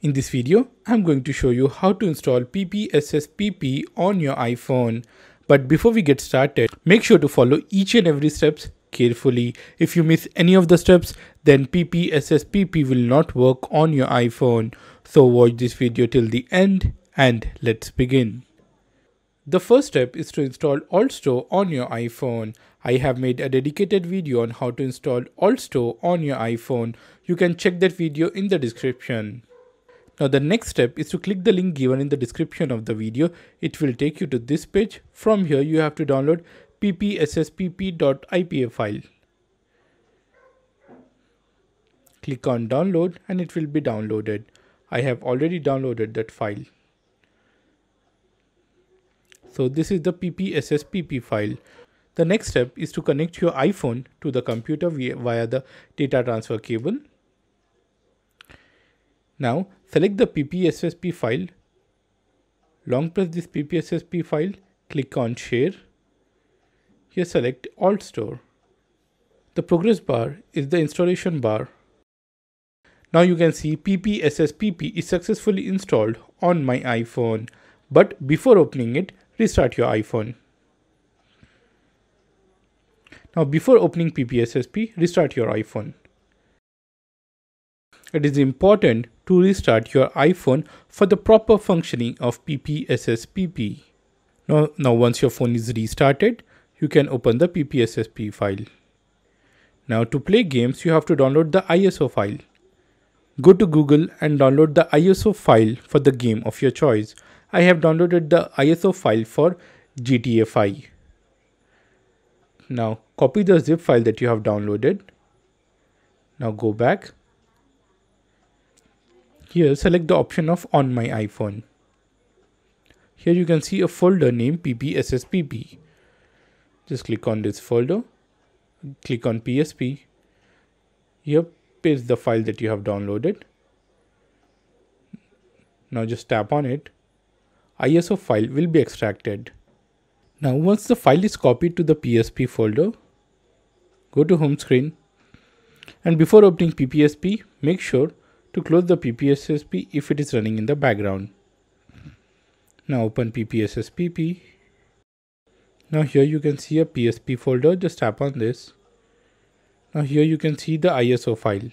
In this video, I'm going to show you how to install PPSSPP on your iPhone. But before we get started, make sure to follow each and every steps carefully. If you miss any of the steps, then PPSSPP will not work on your iPhone. So watch this video till the end and let's begin. The first step is to install AltStore on your iPhone. I have made a dedicated video on how to install AltStore on your iPhone. You can check that video in the description. Now the next step is to click the link given in the description of the video. It will take you to this page. From here you have to download ppsspp.ipa file. Click on download and it will be downloaded. I have already downloaded that file. So this is the ppsspp file. The next step is to connect your iPhone to the computer via the data transfer cable. Now select the ppssp file. Long press this ppssp file, click on share. Here select AltStore. The progress bar is the installation bar. Now you can see ppsspp is successfully installed on my iPhone. But before opening it, restart your iPhone. Now before opening PPSSP, restart your iPhone. It is important to restart your iPhone for the proper functioning of PPSSPP. Now, now once your phone is restarted, you can open the PPSSP file. Now to play games, you have to download the ISO file. Go to Google and download the ISO file for the game of your choice. I have downloaded the ISO file for GTA 5. Now copy the zip file that you have downloaded. Now go back. Here select the option of on my iPhone. Here you can see a folder named ppsspp. Just click on this folder. Click on PSP. Here paste the file that you have downloaded. Now just tap on it ISO file will be extracted. Now once the file is copied to the PSP folder, go to home screen and before opening PPSP, make sure to close the PPSSP if it is running in the background. Now open PPSSPP. Now here you can see a PSP folder, just tap on this. Now here you can see the ISO file,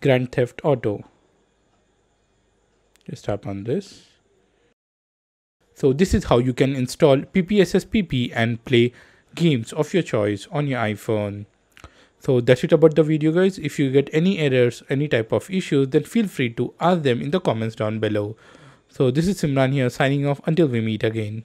Grand Theft Auto. Just tap on this. So this is how you can install PPSSPP and play games of your choice on your iPhone. So that's it about the video guys. If you get any errors, any type of issues, then feel free to ask them in the comments down below. So this is Simran here signing off until we meet again.